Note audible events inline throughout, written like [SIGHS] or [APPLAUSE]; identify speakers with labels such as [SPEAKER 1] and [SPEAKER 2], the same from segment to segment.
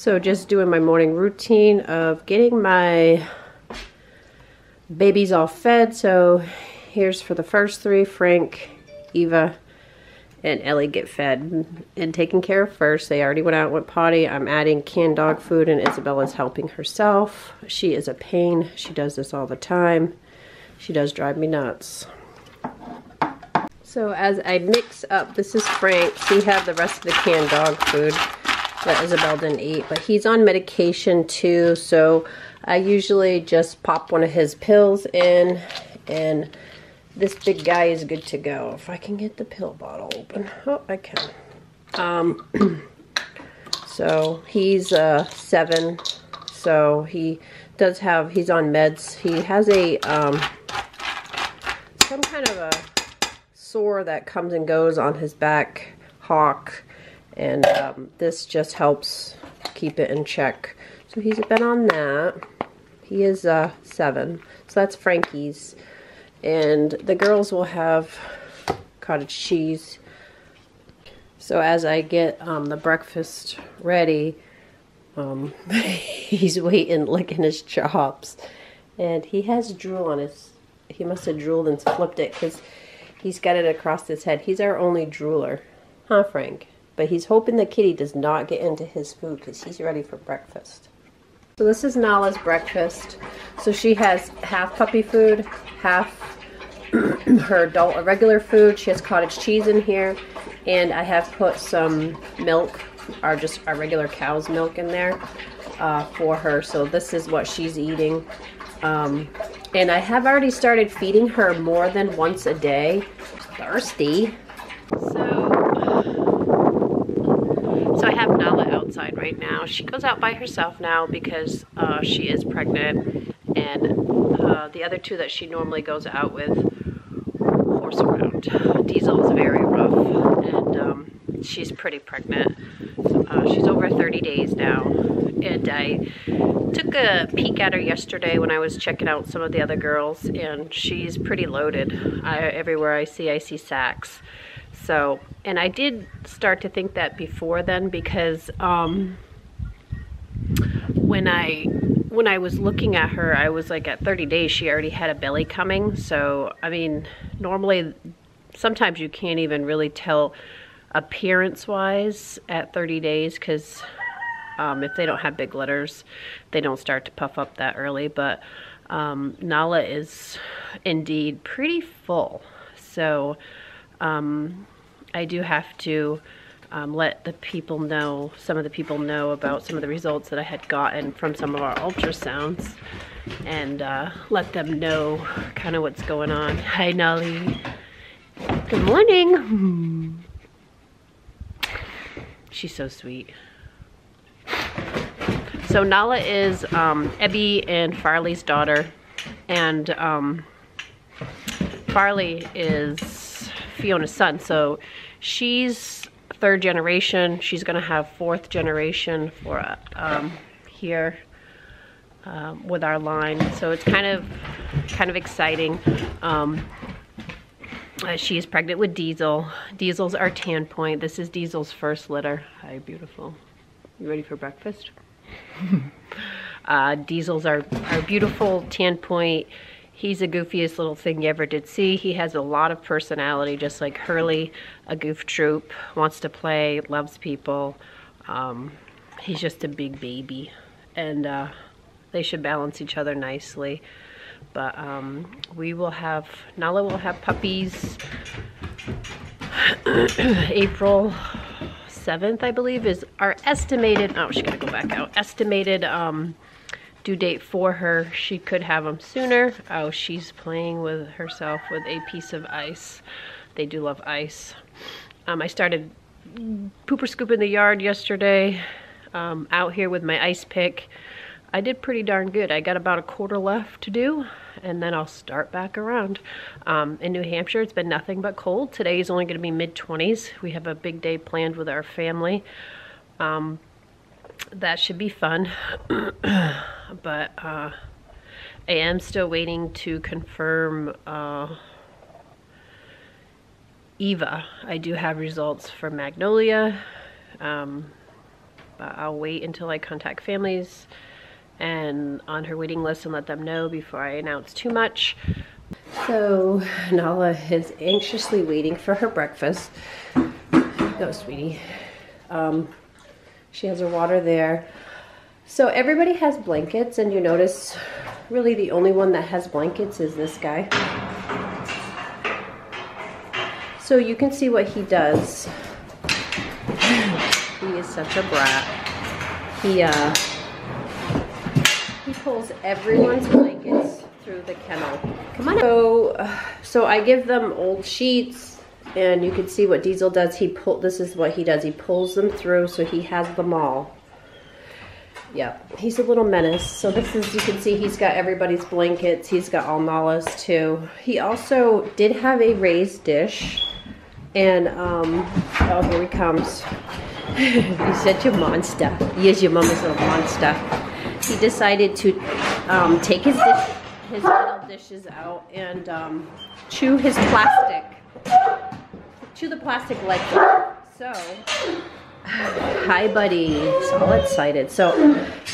[SPEAKER 1] So just doing my morning routine of getting my babies all fed. So here's for the first three, Frank, Eva, and Ellie get fed and taken care of first. They already went out went potty. I'm adding canned dog food and Isabella's helping herself. She is a pain. She does this all the time. She does drive me nuts. So as I mix up, this is Frank's. He had the rest of the canned dog food that Isabel didn't eat, but he's on medication too, so I usually just pop one of his pills in, and this big guy is good to go. If I can get the pill bottle open. Oh, I can. Um, [CLEARS THROAT] so he's uh, seven, so he does have, he's on meds. He has a, um, some kind of a sore that comes and goes on his back, hock, and um, this just helps keep it in check. So he's been on that. He is uh, seven. So that's Frankie's. And the girls will have cottage cheese. So as I get um, the breakfast ready, um, [LAUGHS] he's waiting, licking his chops. And he has drool on his, he must have drooled and flipped it because he's got it across his head. He's our only drooler. Huh, Frank? But he's hoping the kitty does not get into his food because he's ready for breakfast. So this is Nala's breakfast. So she has half puppy food, half [CLEARS THROAT] her adult regular food. She has cottage cheese in here. And I have put some milk, or just our regular cow's milk in there uh, for her. So this is what she's eating. Um, and I have already started feeding her more than once a day. Thirsty. So so I have Nala outside right now. She goes out by herself now because uh, she is pregnant. And uh, the other two that she normally goes out with horse around. Diesel is very rough and um, she's pretty pregnant. Uh, she's over 30 days now. And I took a peek at her yesterday when I was checking out some of the other girls and she's pretty loaded. I, everywhere I see, I see sacs. So, and I did start to think that before then because um, when I when I was looking at her, I was like at 30 days, she already had a belly coming. So, I mean, normally, sometimes you can't even really tell appearance wise at 30 days because um, if they don't have big litters, they don't start to puff up that early. But um, Nala is indeed pretty full. So, um, I do have to um, let the people know, some of the people know about some of the results that I had gotten from some of our ultrasounds and uh, let them know kind of what's going on. Hi, Nolly. Good morning. She's so sweet. So Nala is um, Ebby and Farley's daughter, and um, Farley is Fiona's son. So she's third generation. She's gonna have fourth generation for um, here um, with our line. So it's kind of kind of exciting. Um, uh, she is pregnant with Diesel. Diesel's our tan point. This is Diesel's first litter. Hi, beautiful. You ready for breakfast? [LAUGHS] uh, Diesel's our, our beautiful tan point. He's the goofiest little thing you ever did see. He has a lot of personality, just like Hurley, a goof troop, wants to play, loves people. Um, he's just a big baby. And uh, they should balance each other nicely. But um, we will have, Nala will have puppies [CLEARS THROAT] April 7th, I believe, is our estimated, oh, she gotta go back out, estimated um, due date for her. She could have them sooner. Oh, she's playing with herself with a piece of ice. They do love ice. Um, I started pooper scoop in the yard yesterday um, out here with my ice pick. I did pretty darn good. I got about a quarter left to do and then I'll start back around. Um, in New Hampshire, it's been nothing but cold. Today is only going to be mid-20s. We have a big day planned with our family. Um, that should be fun. [CLEARS THROAT] but uh, I am still waiting to confirm uh, Eva. I do have results for Magnolia. Um, But I'll wait until I contact families and on her waiting list and let them know before I announce too much. So Nala is anxiously waiting for her breakfast. Go, sweetie. Um, she has her water there. So everybody has blankets and you notice really the only one that has blankets is this guy. So you can see what he does. he is such a brat. He, uh, he pulls everyone's blankets through the kennel. Come on. So, so I give them old sheets and you can see what Diesel does. He pull. This is what he does. He pulls them through so he has them all. Yep, he's a little menace. So this is, you can see he's got everybody's blankets. He's got all Nala's too. He also did have a raised dish. And, um, oh, here he comes. [LAUGHS] he's such a monster. He is your mama's little monster. He decided to um, take his dish, his little dishes out and um, chew his plastic. Chew the plastic that. So, Hi, buddy. He's all excited. So,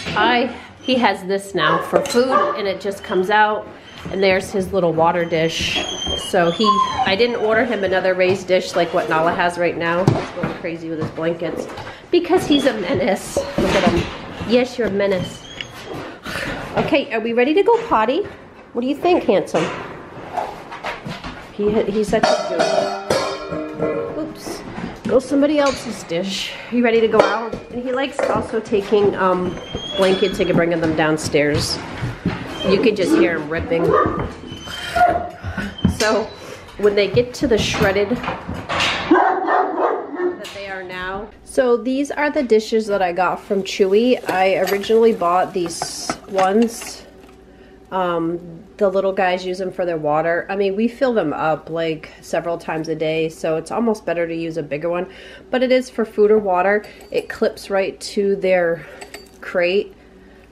[SPEAKER 1] I he has this now for food, and it just comes out. And there's his little water dish. So he, I didn't order him another raised dish like what Nala has right now. He's going crazy with his blankets because he's a menace. Look at him. Yes, you're a menace. Okay, are we ready to go potty? What do you think, handsome? He, he's such a good go somebody else's dish. You ready to go out? And he likes also taking um, blankets and bringing them downstairs. You can just hear him ripping. So when they get to the shredded that they are now. So these are the dishes that I got from Chewy. I originally bought these ones um, the little guys use them for their water. I mean, we fill them up like several times a day, so it's almost better to use a bigger one. But it is for food or water. It clips right to their crate,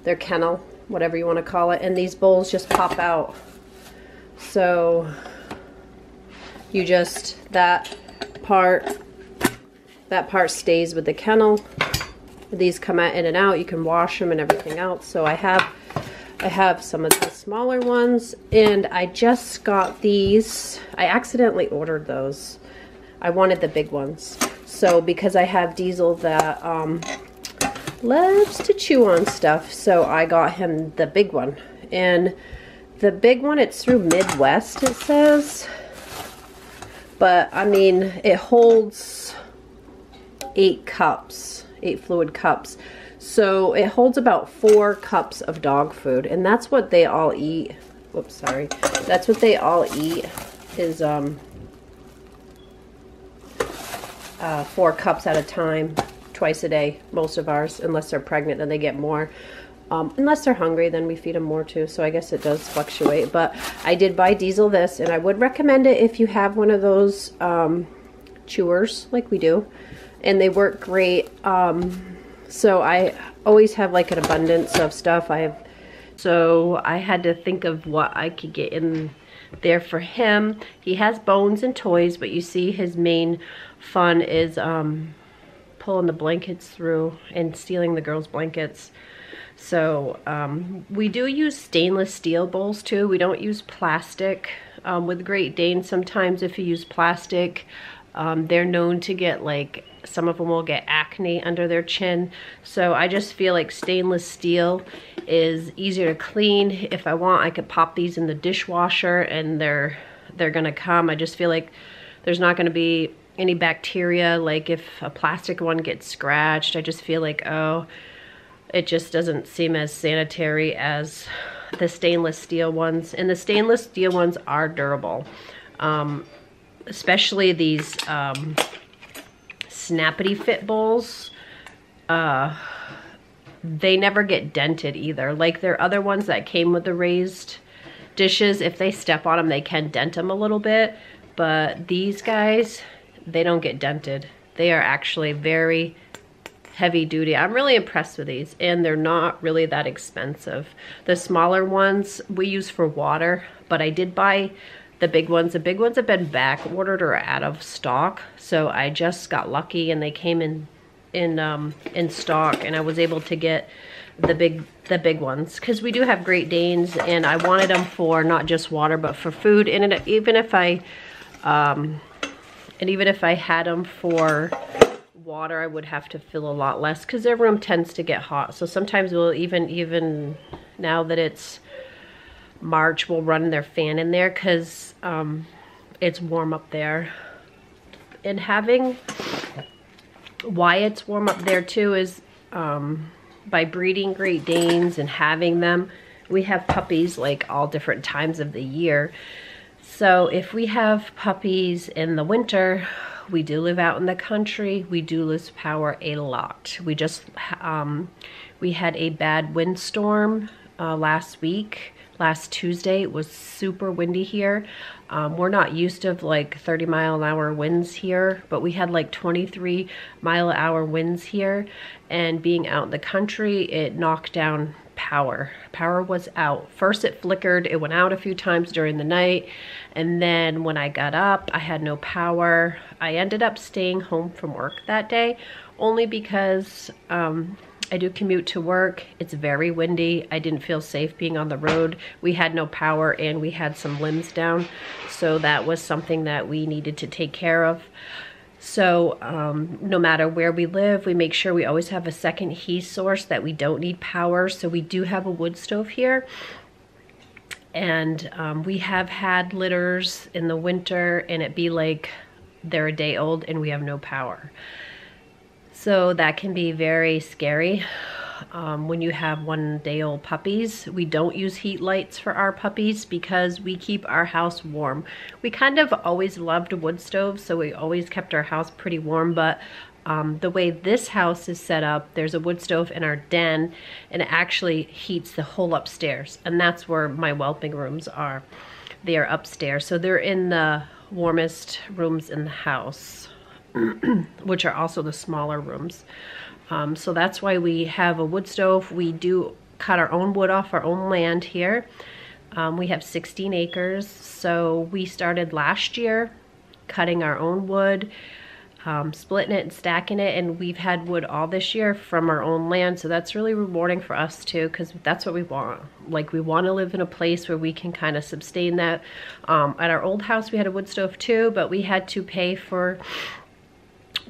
[SPEAKER 1] their kennel, whatever you want to call it. And these bowls just pop out. So you just, that part, that part stays with the kennel. These come out in and out. You can wash them and everything else. So I have I have some of the smaller ones and I just got these. I accidentally ordered those. I wanted the big ones. So because I have Diesel that um, loves to chew on stuff, so I got him the big one. And the big one, it's through Midwest, it says. But, I mean, it holds eight cups, eight fluid cups. So it holds about four cups of dog food, and that's what they all eat. Whoops, sorry. That's what they all eat is um, uh, four cups at a time, twice a day, most of ours, unless they're pregnant, then they get more. Um, unless they're hungry, then we feed them more too, so I guess it does fluctuate. But I did buy Diesel this, and I would recommend it if you have one of those um, chewers, like we do, and they work great. Um, so I always have like an abundance of stuff. I have, so I had to think of what I could get in there for him. He has bones and toys, but you see his main fun is um, pulling the blankets through and stealing the girls' blankets. So um, we do use stainless steel bowls too. We don't use plastic. Um, with Great Dane, sometimes if you use plastic, um, they're known to get like some of them will get acne under their chin. So I just feel like stainless steel is easier to clean. If I want, I could pop these in the dishwasher and they're they're gonna come. I just feel like there's not gonna be any bacteria. Like if a plastic one gets scratched, I just feel like, oh, it just doesn't seem as sanitary as the stainless steel ones. And the stainless steel ones are durable. Um, especially these um, snappity fit bowls, uh, they never get dented either. Like their other ones that came with the raised dishes, if they step on them, they can dent them a little bit. But these guys, they don't get dented. They are actually very heavy duty. I'm really impressed with these and they're not really that expensive. The smaller ones we use for water, but I did buy the big ones. The big ones have been back ordered or out of stock. So I just got lucky and they came in in um, in stock, and I was able to get the big the big ones because we do have Great Danes, and I wanted them for not just water but for food. And it, even if I um, and even if I had them for water, I would have to fill a lot less because their room tends to get hot. So sometimes we'll even, even now that it's March, we'll run their fan in there because um, it's warm up there. And having, why it's warm up there too is um, by breeding Great Danes and having them, we have puppies like all different times of the year. So if we have puppies in the winter, we do live out in the country. We do lose power a lot. We just, um, we had a bad windstorm uh, last week. Last Tuesday, it was super windy here. Um, we're not used to like 30 mile an hour winds here, but we had like 23 mile an hour winds here. And being out in the country, it knocked down power. Power was out. First it flickered, it went out a few times during the night, and then when I got up, I had no power. I ended up staying home from work that day only because um, I do commute to work. It's very windy. I didn't feel safe being on the road. We had no power and we had some limbs down. So that was something that we needed to take care of. So um, no matter where we live, we make sure we always have a second heat source that we don't need power. So we do have a wood stove here. And um, we have had litters in the winter and it be like they're a day old and we have no power. So that can be very scary um, when you have one day old puppies. We don't use heat lights for our puppies because we keep our house warm. We kind of always loved wood stoves, so we always kept our house pretty warm, but um, the way this house is set up, there's a wood stove in our den and it actually heats the whole upstairs. And that's where my whelping rooms are. They are upstairs. So they're in the warmest rooms in the house, [CLEARS THROAT] which are also the smaller rooms. Um, so that's why we have a wood stove. We do cut our own wood off our own land here. Um, we have 16 acres. So we started last year cutting our own wood, um, splitting it and stacking it. And we've had wood all this year from our own land. So that's really rewarding for us too, because that's what we want. Like we want to live in a place where we can kind of sustain that. Um, at our old house, we had a wood stove too, but we had to pay for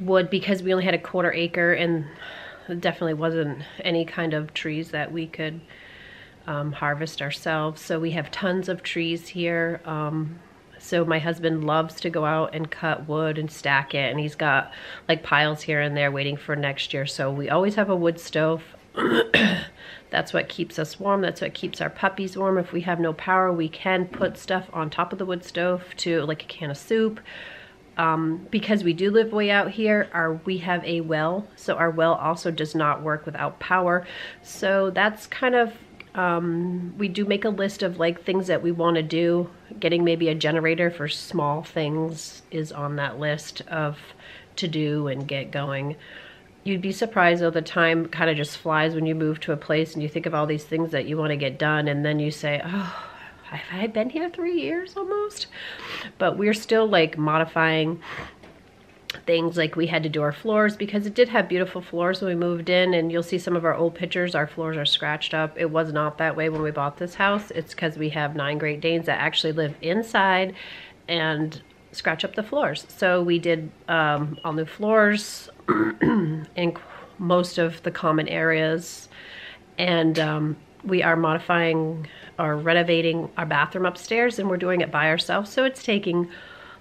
[SPEAKER 1] wood because we only had a quarter acre and definitely wasn't any kind of trees that we could um, harvest ourselves. So we have tons of trees here. Um, so my husband loves to go out and cut wood and stack it and he's got like piles here and there waiting for next year. So we always have a wood stove. [COUGHS] That's what keeps us warm. That's what keeps our puppies warm. If we have no power, we can put stuff on top of the wood stove to like a can of soup um, because we do live way out here, our, we have a well, so our well also does not work without power. So that's kind of, um, we do make a list of like things that we want to do. Getting maybe a generator for small things is on that list of to do and get going. You'd be surprised though the time kind of just flies when you move to a place and you think of all these things that you want to get done and then you say, oh, have I been here three years almost? But we're still like modifying things. Like we had to do our floors because it did have beautiful floors when we moved in and you'll see some of our old pictures. Our floors are scratched up. It was not that way when we bought this house. It's because we have nine great danes that actually live inside and scratch up the floors. So we did um, all new floors [CLEARS THROAT] in most of the common areas and um, we are modifying or renovating our bathroom upstairs and we're doing it by ourselves. So it's taking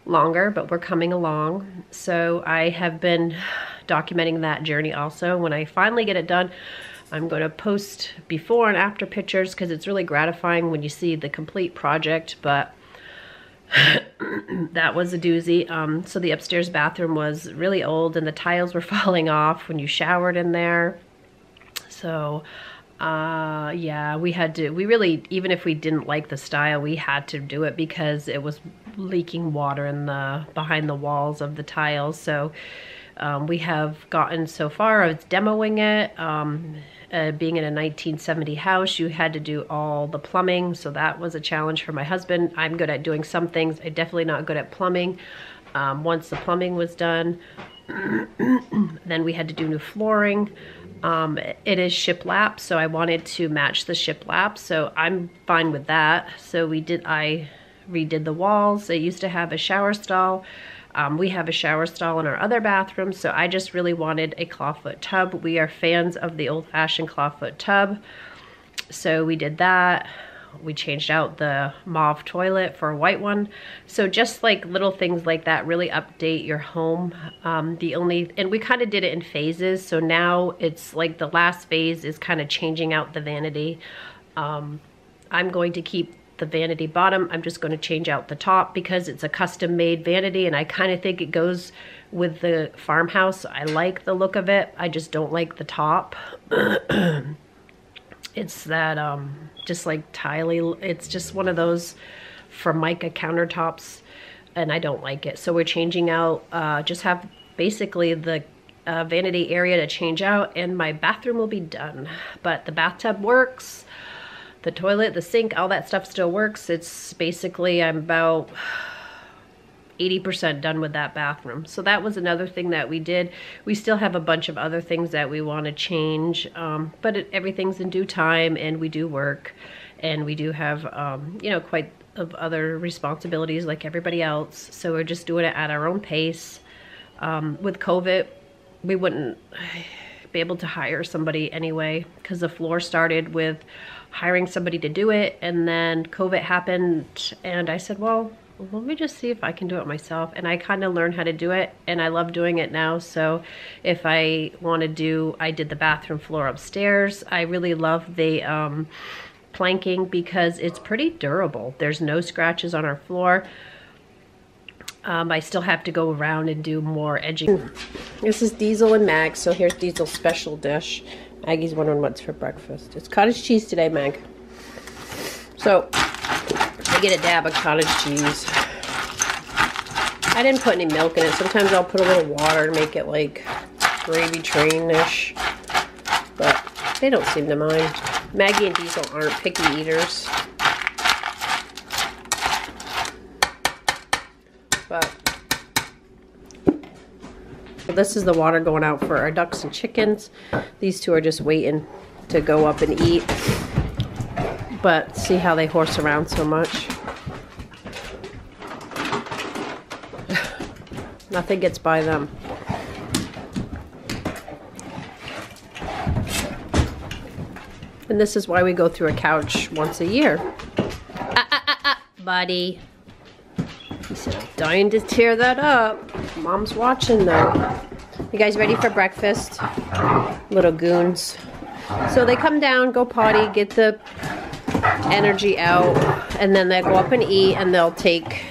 [SPEAKER 1] longer, but we're coming along. So I have been documenting that journey also. When I finally get it done, I'm going to post before and after pictures because it's really gratifying when you see the complete project, but [CLEARS THROAT] that was a doozy. Um, so the upstairs bathroom was really old and the tiles were [LAUGHS] falling off when you showered in there. So uh, yeah, we had to, we really, even if we didn't like the style, we had to do it because it was leaking water in the, behind the walls of the tiles. So, um, we have gotten so far as demoing it. Um, uh, being in a 1970 house, you had to do all the plumbing. So that was a challenge for my husband. I'm good at doing some things. I'm definitely not good at plumbing. um, once the plumbing was done. [CLEARS THROAT] then we had to do new flooring. Um, it is shiplap, so I wanted to match the shiplap, so I'm fine with that. So we did, I redid the walls. They used to have a shower stall. Um, we have a shower stall in our other bathroom, so I just really wanted a clawfoot tub. We are fans of the old-fashioned clawfoot tub, so we did that we changed out the mauve toilet for a white one. So just like little things like that really update your home. Um, the only, and we kind of did it in phases. So now it's like the last phase is kind of changing out the vanity. Um, I'm going to keep the vanity bottom. I'm just going to change out the top because it's a custom made vanity and I kind of think it goes with the farmhouse. I like the look of it. I just don't like the top. [CLEARS THROAT] it's that um, just like tiley. It's just one of those Formica countertops and I don't like it. So we're changing out, uh, just have basically the uh, vanity area to change out and my bathroom will be done. But the bathtub works, the toilet, the sink, all that stuff still works. It's basically, I'm about 80% done with that bathroom. So that was another thing that we did. We still have a bunch of other things that we want to change, um, but it, everything's in due time and we do work and we do have, um, you know, quite of other responsibilities like everybody else. So we're just doing it at our own pace. Um, with COVID, we wouldn't be able to hire somebody anyway because the floor started with hiring somebody to do it and then COVID happened and I said, well, let me just see if I can do it myself. And I kind of learned how to do it and I love doing it now. So if I want to do, I did the bathroom floor upstairs. I really love the um, planking because it's pretty durable. There's no scratches on our floor. Um, I still have to go around and do more edging. This is Diesel and Mag, so here's Diesel's special dish. Maggie's wondering what's for breakfast. It's cottage cheese today, Mag. So, get a dab of cottage cheese. I didn't put any milk in it. Sometimes I'll put a little water to make it like gravy train-ish. But they don't seem to mind. Maggie and Diesel aren't picky eaters. But this is the water going out for our ducks and chickens. These two are just waiting to go up and eat. But see how they horse around so much. Nothing gets by them. And this is why we go through a couch once a year. Ah, ah, ah, ah, buddy. He said, I'm dying to tear that up. Mom's watching though. You guys ready for breakfast? Little goons. So they come down, go potty, get the energy out, and then they go up and eat, and they'll take,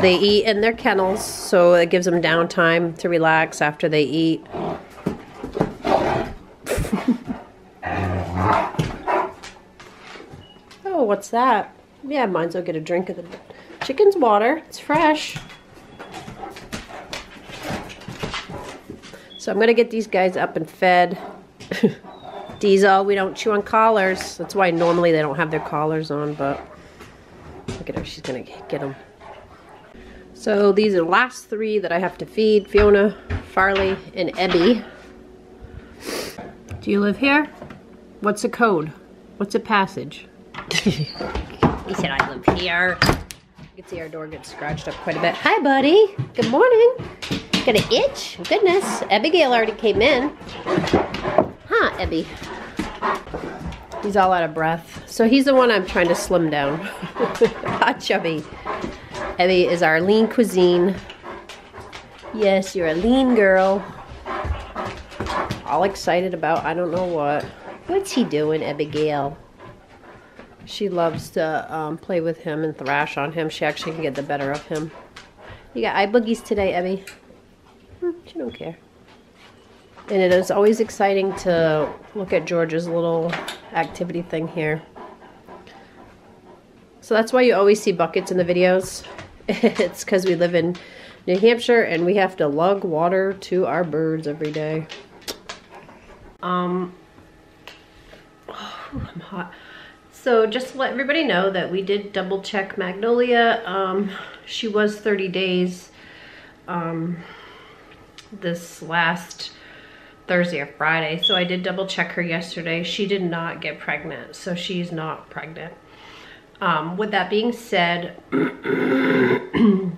[SPEAKER 1] they eat in their kennels, so it gives them downtime to relax after they eat. [LAUGHS] Oh, what's that? Yeah, mine's will get a drink of the chicken's water. It's fresh. So I'm going to get these guys up and fed. [LAUGHS] Diesel, we don't chew on collars. That's why normally they don't have their collars on, but look at her. She's going to get them. So these are the last three that I have to feed. Fiona, Farley, and Ebby. Do you live here? What's the code? What's a passage? [LAUGHS] he said I live here. You can see our door gets scratched up quite a bit. Hi, buddy. Good morning. Got an itch? Goodness. Abigail already came in. Huh, Ebby? He's all out of breath. So he's the one I'm trying to slim down. [LAUGHS] Hot chubby. Ebby is our lean cuisine. Yes, you're a lean girl. All excited about I don't know what. What's he doing, Abigail? She loves to um, play with him and thrash on him. She actually can get the better of him. You got eye boogies today, Ebby. Hmm, she don't care. And it is always exciting to look at George's little activity thing here. So that's why you always see buckets in the videos. [LAUGHS] it's because we live in New Hampshire and we have to lug water to our birds every day. Um, [SIGHS] oh, I'm hot. So just to let everybody know that we did double check Magnolia. Um, she was 30 days um, this last Thursday or Friday. So I did double check her yesterday. She did not get pregnant, so she's not pregnant. Um, with that being said, [CLEARS THROAT]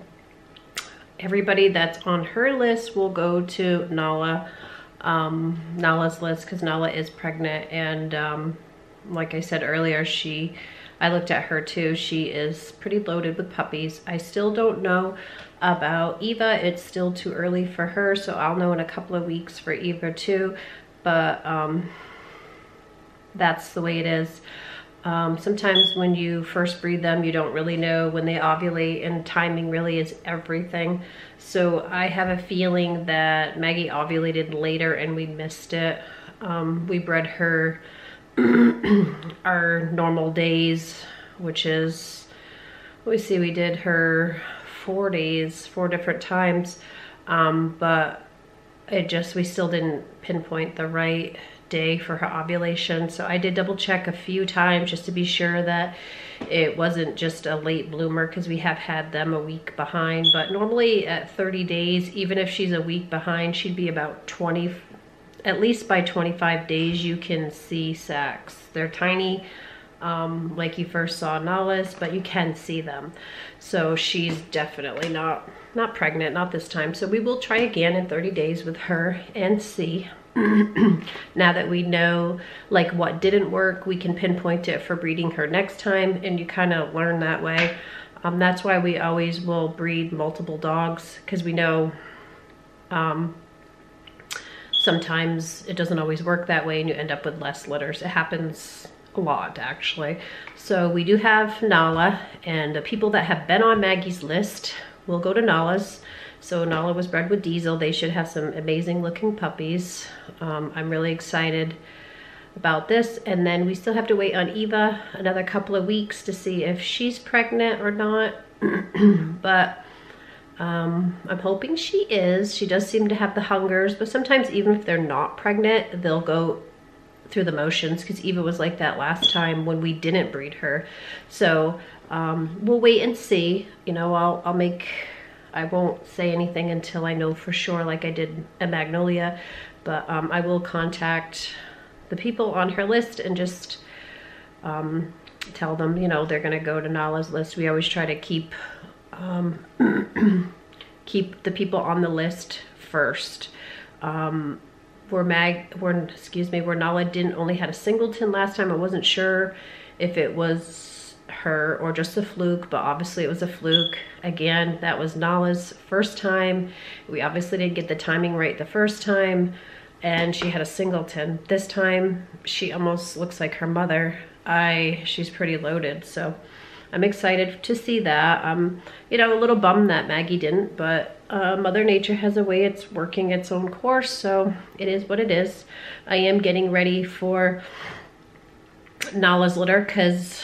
[SPEAKER 1] everybody that's on her list will go to Nala, um, Nala's list because Nala is pregnant. And um, like I said earlier, she, I looked at her too. She is pretty loaded with puppies. I still don't know about Eva. It's still too early for her, so I'll know in a couple of weeks for Eva too. But um, that's the way it is. Um, sometimes when you first breed them, you don't really know when they ovulate and timing really is everything. So I have a feeling that Maggie ovulated later and we missed it. Um, we bred her [CLEARS THROAT] our normal days, which is, let me see, we did her four days, four different times, um, but it just, we still didn't pinpoint the right day for her ovulation. So I did double check a few times just to be sure that it wasn't just a late bloomer because we have had them a week behind. But normally at 30 days, even if she's a week behind, she'd be about 20, at least by 25 days, you can see sacs. They're tiny, um, like you first saw Nala's, but you can see them. So she's definitely not, not pregnant, not this time. So we will try again in 30 days with her and see. Now that we know like what didn't work, we can pinpoint it for breeding her next time and you kind of learn that way. Um, that's why we always will breed multiple dogs because we know um, sometimes it doesn't always work that way and you end up with less litters. It happens a lot actually. So we do have Nala and the people that have been on Maggie's list will go to Nala's. So Nala was bred with Diesel. They should have some amazing looking puppies. Um, I'm really excited about this. And then we still have to wait on Eva another couple of weeks to see if she's pregnant or not. [CLEARS THROAT] but um, I'm hoping she is. She does seem to have the hungers, but sometimes even if they're not pregnant, they'll go through the motions because Eva was like that last time when we didn't breed her. So um, we'll wait and see. You know, I'll, I'll make, I won't say anything until I know for sure like I did a Magnolia, but um, I will contact the people on her list and just um, tell them, you know, they're going to go to Nala's list. We always try to keep, um, [CLEARS THROAT] keep the people on the list first. Um, where Mag, where, excuse me, where Nala didn't only had a singleton last time. I wasn't sure if it was her or just a fluke, but obviously it was a fluke. Again, that was Nala's first time. We obviously didn't get the timing right the first time and she had a singleton. This time she almost looks like her mother. I, she's pretty loaded, so I'm excited to see that. I'm, you know, a little bummed that Maggie didn't, but uh, Mother Nature has a way it's working its own course, so it is what it is. I am getting ready for Nala's litter because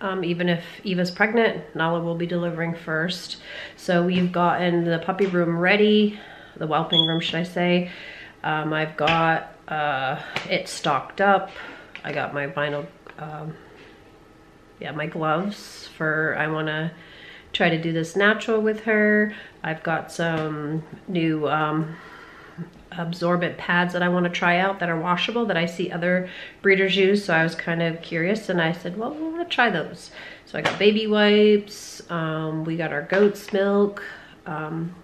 [SPEAKER 1] um, even if Eva's pregnant, Nala will be delivering first. So we've gotten the puppy room ready, the whelping room, should I say. Um, I've got uh, it stocked up. I got my vinyl um, yeah, my gloves for, I wanna try to do this natural with her. I've got some new um, absorbent pads that I wanna try out that are washable that I see other breeders use. So I was kind of curious and I said, well, we're gonna try those. So I got baby wipes, um, we got our goat's milk. Um,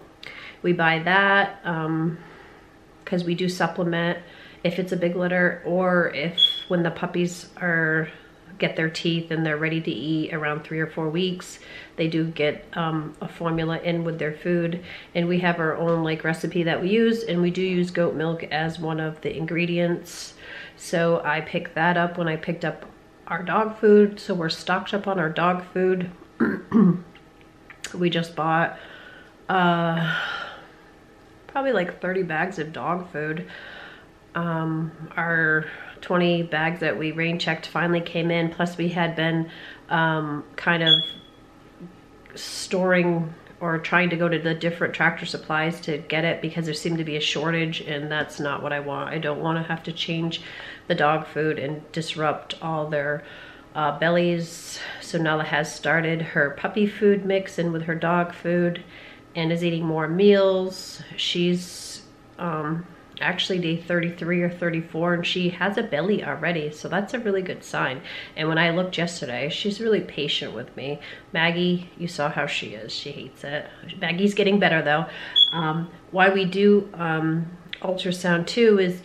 [SPEAKER 1] we buy that because um, we do supplement if it's a big litter or if when the puppies are get their teeth and they're ready to eat around three or four weeks. They do get um, a formula in with their food and we have our own like recipe that we use and we do use goat milk as one of the ingredients. So I picked that up when I picked up our dog food. So we're stocked up on our dog food. [CLEARS THROAT] we just bought uh, probably like 30 bags of dog food. Um, our 20 bags that we rain checked finally came in. Plus we had been um, kind of storing or trying to go to the different tractor supplies to get it because there seemed to be a shortage and that's not what I want. I don't want to have to change the dog food and disrupt all their uh, bellies. So Nala has started her puppy food mix in with her dog food and is eating more meals. She's um, actually day 33 or 34 and she has a belly already so that's a really good sign. And when I looked yesterday she's really patient with me. Maggie you saw how she is. She hates it. Maggie's getting better though. Um, why we do um, ultrasound too is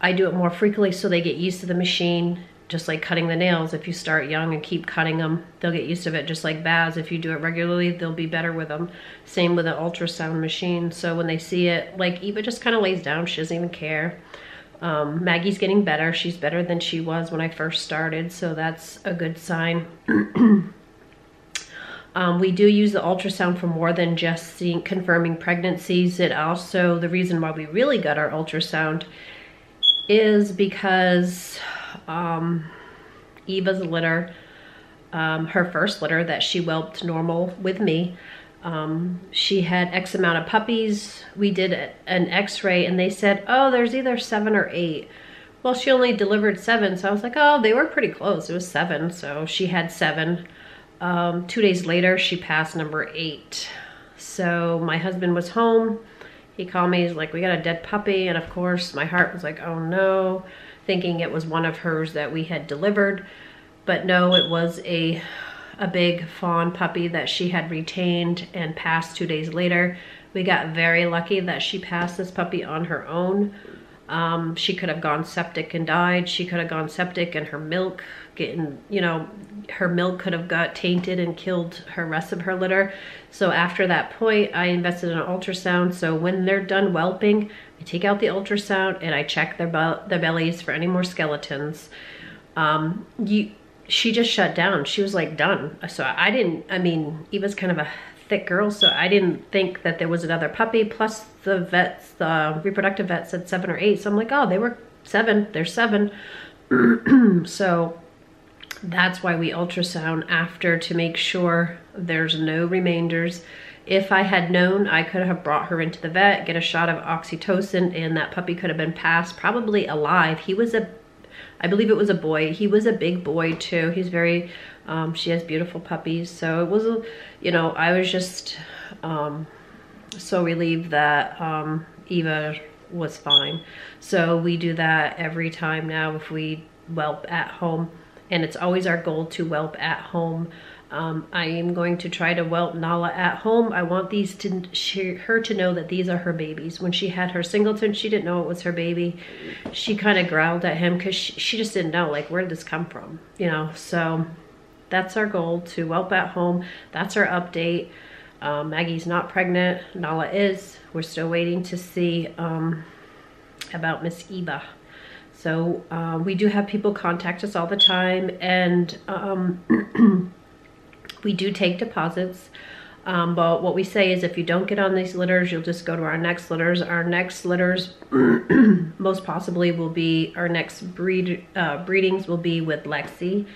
[SPEAKER 1] I do it more frequently so they get used to the machine just like cutting the nails. If you start young and keep cutting them, they'll get used to it. Just like baths, if you do it regularly, they'll be better with them. Same with an ultrasound machine. So when they see it, like Eva just kind of lays down. She doesn't even care. Um, Maggie's getting better. She's better than she was when I first started. So that's a good sign. [CLEARS THROAT] Um, we do use the ultrasound for more than just seeing confirming pregnancies. It also, the reason why we really got our ultrasound is because um, Eva's litter, um, her first litter that she whelped normal with me. Um, she had X amount of puppies. We did an x-ray and they said, oh, there's either seven or eight. Well, she only delivered seven. So I was like, oh, they were pretty close. It was seven. So she had seven. Um, two days later, she passed number eight. So my husband was home. He called me, he's like, we got a dead puppy. And of course my heart was like, oh no thinking it was one of hers that we had delivered. But no, it was a, a big fawn puppy that she had retained and passed two days later. We got very lucky that she passed this puppy on her own. Um, she could have gone septic and died. She could have gone septic and her milk getting, you know, her milk could have got tainted and killed her rest of her litter. So after that point, I invested in an ultrasound. So when they're done whelping, I take out the ultrasound and I check their, be their bellies for any more skeletons. Um, you, she just shut down. She was like done. So I didn't, I mean, Eva's kind of a thick girl, so I didn't think that there was another puppy. Plus the vets, the reproductive vet said seven or eight. So I'm like, oh, they were seven, they're seven. [CLEARS THROAT] so that's why we ultrasound after to make sure there's no remainders. If I had known, I could have brought her into the vet, get a shot of oxytocin, and that puppy could have been passed probably alive. He was a, I believe it was a boy. He was a big boy too. He's very, um, she has beautiful puppies. So it was, a, you know, I was just um, so relieved that um, Eva was fine. So we do that every time now if we whelp at home. And it's always our goal to whelp at home. Um, I am going to try to whelp Nala at home. I want these to she, her to know that these are her babies. When she had her singleton, she didn't know it was her baby. She kind of growled at him because she, she just didn't know, like, where did this come from? You know, so that's our goal to whelp at home. That's our update. Um, Maggie's not pregnant. Nala is. We're still waiting to see um, about Miss Eva. So uh, we do have people contact us all the time and um, [CLEARS THROAT] We do take deposits. Um, but what we say is if you don't get on these litters, you'll just go to our next litters. Our next litters [CLEARS THROAT] most possibly will be, our next breed uh, breedings will be with Lexi.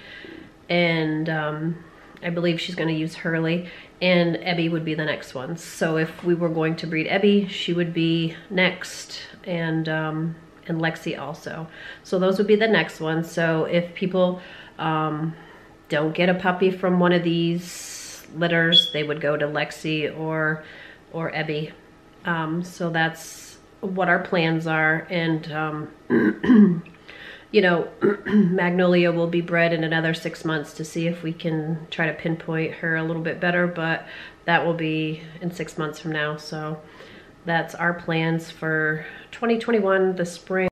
[SPEAKER 1] And um, I believe she's going to use Hurley. And Ebby would be the next one. So if we were going to breed Ebby, she would be next. And, um, and Lexi also. So those would be the next ones. So if people... Um, don't get a puppy from one of these litters, they would go to Lexi or, or Ebby. Um, so that's what our plans are. And, um, [CLEARS THROAT] you know, [CLEARS THROAT] Magnolia will be bred in another six months to see if we can try to pinpoint her a little bit better, but that will be in six months from now. So that's our plans for 2021, the spring.